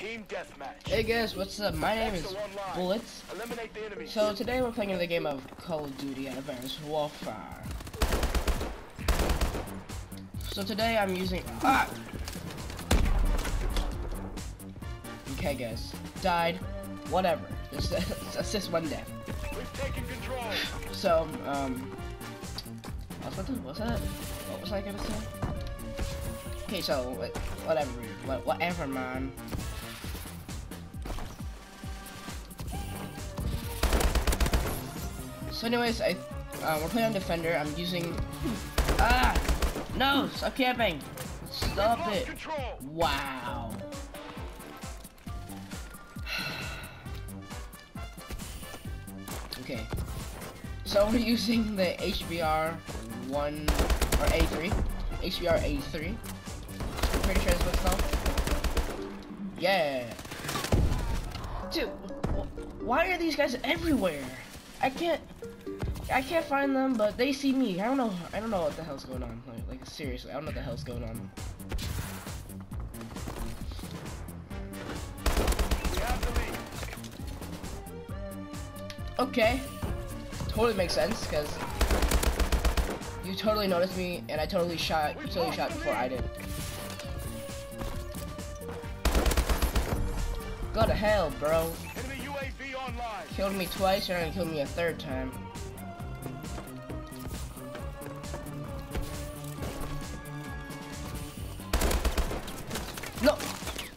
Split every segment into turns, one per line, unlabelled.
Team deathmatch.
Hey guys, what's up? My name is. Bullets.
Eliminate the enemy.
So today we're playing the game of Call of Duty Advanced Warfare. So today I'm using ah. Okay guys, died. Whatever. Just assist one death.
We've taken control.
So um, what's that? What's that? What was I gonna say? Okay, so whatever, whatever, man. So anyways, I uh, we're playing on defender. I'm using ah no stop camping. Stop it. Wow. okay. So we're using the HBR one or A3. HBR A3. I'm pretty sure that's what it's called. Yeah. Dude, why are these guys everywhere? I can't I can't find them, but they see me. I don't know. I don't know what the hell's going on. Like, like seriously, I don't know what the hell's going on.
We have the lead.
Okay. Totally makes sense, because you totally noticed me, and I totally shot, totally shot before I did. Go to hell, bro.
Enemy UAV online.
Killed me twice, you're gonna kill me a third time.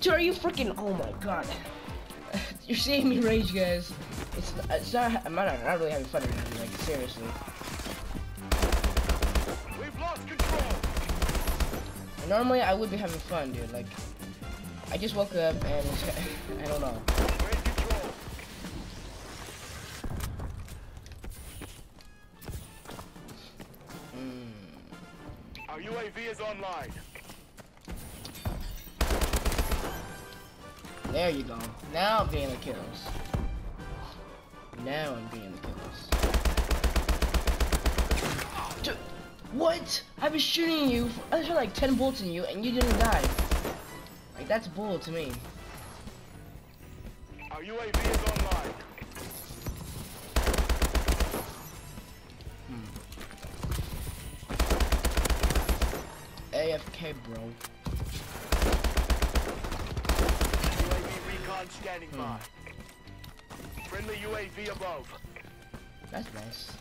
Dude, are you freaking- oh my god. You're seeing me rage, guys. It's, it's not, I'm not, I'm not really having fun right now, like, seriously.
We've lost control.
Normally, I would be having fun, dude, like, I just woke up and, I don't know.
We're in control.
Mm.
Our UAV is online.
There you go. Now I'm being the kills. Now I'm being the kills. Dude, what? I was shooting you. I shot like 10 bullets in you and you didn't die. Like, that's bull to me.
Our UAV is online. Hmm.
AFK, bro.
UAV recon standing
Hmm.
by. Friendly UAV above.
That's nice.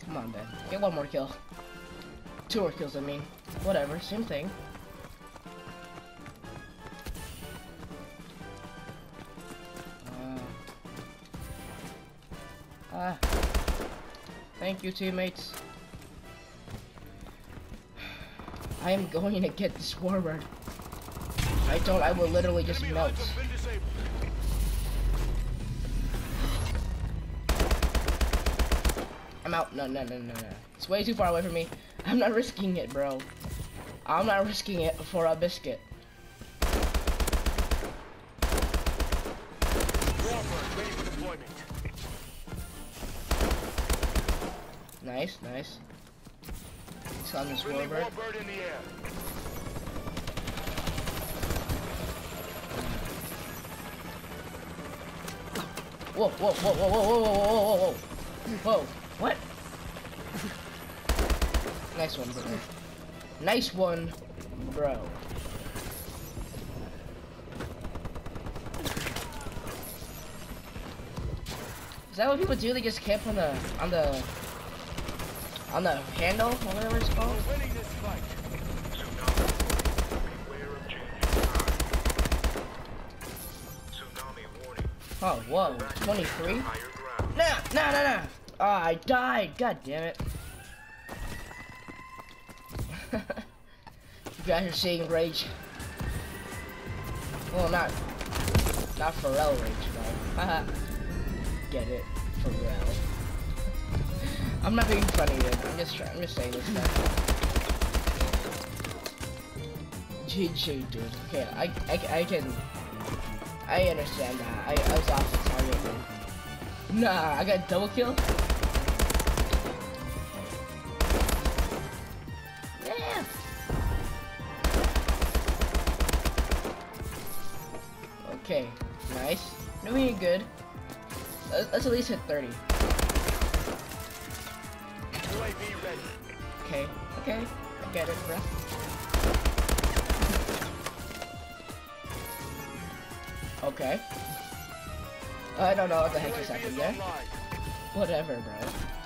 Come on, then. Get one more kill. Two more kills, I mean. Whatever, same thing. Uh, ah. Thank you, teammates. I am going to get this warbird. If I don't, I will literally just melt.
lights have been disabled.
I'm out. No, no, no, no, no. It's way too far away from me. I'm not risking it, bro. I'm not risking it for a biscuit. Nice, nice. It's on this
Friendly
warbird.
Warbird in the air.
Whoa, whoa, whoa, whoa, whoa, whoa, whoa, whoa, whoa, whoa. Whoa, what? nice one, bro. Nice one, bro. Is that what people do? They just camp on the on the on the handle, whatever it's called. Oh, whoa, 23? Nah, nah, nah, nah. Oh, I died. God damn it. you guys are seeing rage. Well, not, not Pharrell rage, though. Haha. Get it, Pharrell. I'm not being funny, dude. I'm just trying. I'm just saying this stuff. GG, dude. Okay, I, I, I can. I understand that. I, I was off the target. man. Nah, I got double kill. Yeah. Okay, nice. Doing good. Let's at least hit 30.
UAV ready.
Okay, okay. I get it, bro. Okay. I don't know what the heck just happened there. Whatever, bro.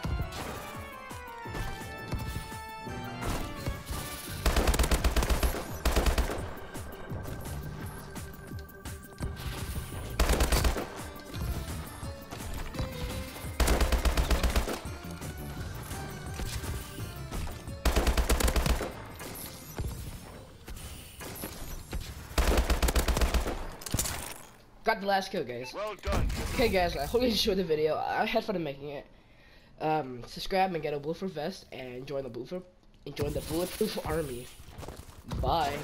Got the last kill, guys.
Well done.
Okay, guys, I hope you enjoyed the video. I had fun making it. Um, subscribe and get a bulletproof vest and join the bulletproof and join the bulletproof army. Bye.